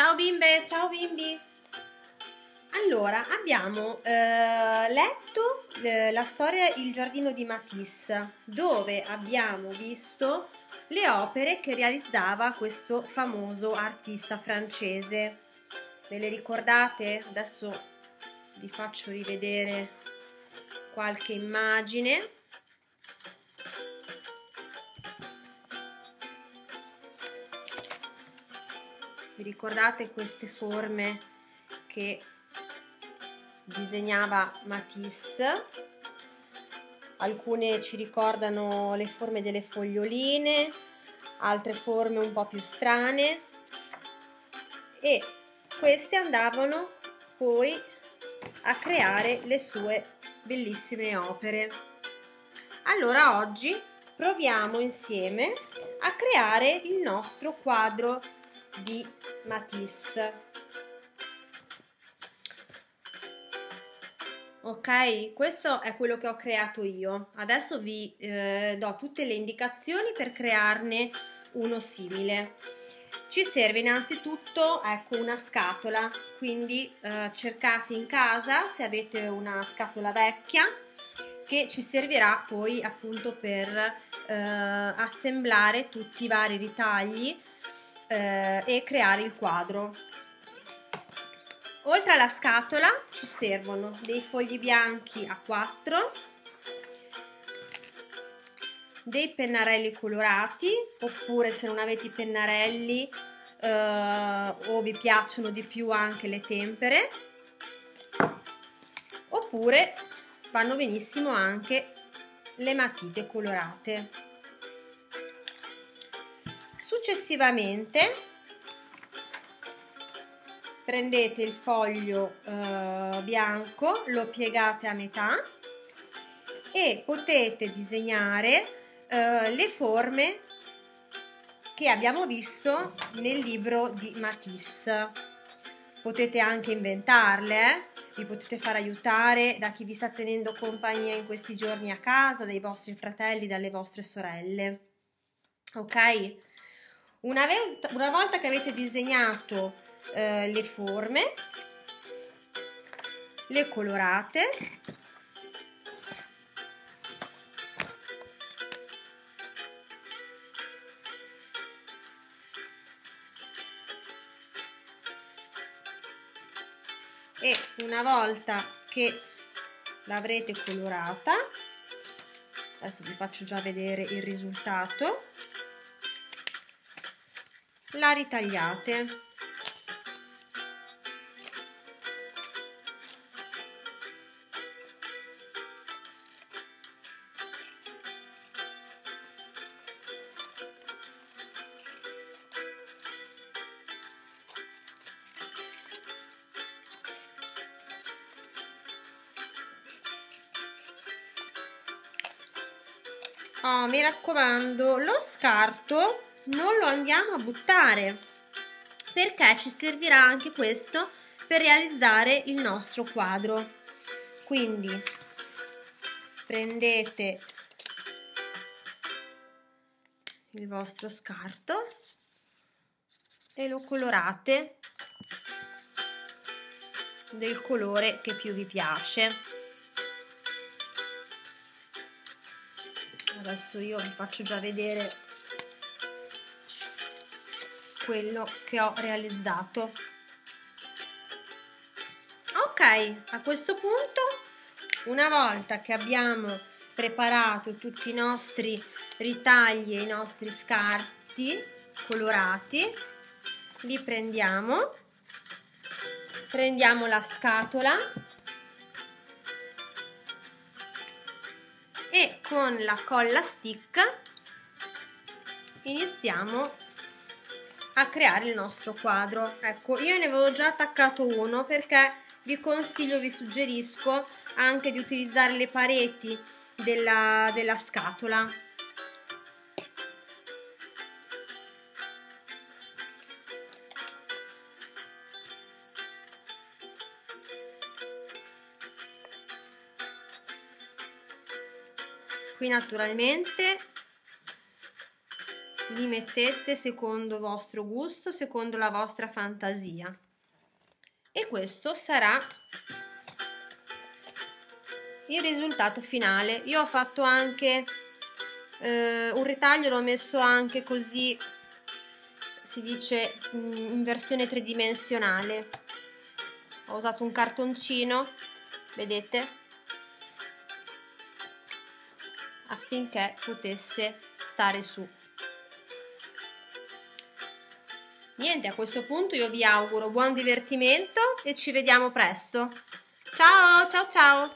Ciao bimbe, ciao bimbi. Allora, abbiamo eh, letto eh, la storia Il giardino di Matisse, dove abbiamo visto le opere che realizzava questo famoso artista francese. Ve le ricordate? Adesso vi faccio rivedere qualche immagine. Vi ricordate queste forme che disegnava Matisse? Alcune ci ricordano le forme delle foglioline, altre forme un po' più strane e queste andavano poi a creare le sue bellissime opere. Allora oggi proviamo insieme a creare il nostro quadro di Matisse. Ok, questo è quello che ho creato io. Adesso vi eh, do tutte le indicazioni per crearne uno simile. Ci serve innanzitutto ecco, una scatola, quindi eh, cercate in casa se avete una scatola vecchia che ci servirà poi appunto per eh, assemblare tutti i vari ritagli eh, e creare il quadro. Oltre alla scatola ci servono dei fogli bianchi a 4, dei pennarelli colorati oppure se non avete i pennarelli eh, o vi piacciono di più anche le tempere oppure vanno benissimo anche le matite colorate. Successivamente prendete il foglio eh, bianco, lo piegate a metà e potete disegnare eh, le forme che abbiamo visto nel libro di Matisse. Potete anche inventarle, eh? vi potete far aiutare da chi vi sta tenendo compagnia in questi giorni a casa, dai vostri fratelli, dalle vostre sorelle. Ok? Una, una volta che avete disegnato eh, le forme, le colorate, e una volta che l'avrete colorata adesso vi faccio già vedere il risultato la ritagliate. Oh, mi raccomando, lo scarto non lo andiamo a buttare perché ci servirà anche questo per realizzare il nostro quadro. Quindi prendete il vostro scarto e lo colorate del colore che più vi piace. Adesso io vi faccio già vedere quello che ho realizzato. Ok a questo punto una volta che abbiamo preparato tutti i nostri ritagli e i nostri scarti colorati li prendiamo. Prendiamo la scatola. E con la colla stick iniziamo a creare il nostro quadro. Ecco io ne avevo già attaccato uno perché vi consiglio vi suggerisco anche di utilizzare le pareti della, della scatola. Qui naturalmente li mettete secondo vostro gusto, secondo la vostra fantasia. E questo sarà il risultato finale. Io ho fatto anche eh, un ritaglio, l'ho messo anche così, si dice mm, in versione tridimensionale. Ho usato un cartoncino, vedete? Affinché potesse stare su. Niente, a questo punto io vi auguro buon divertimento e ci vediamo presto. Ciao, ciao, ciao!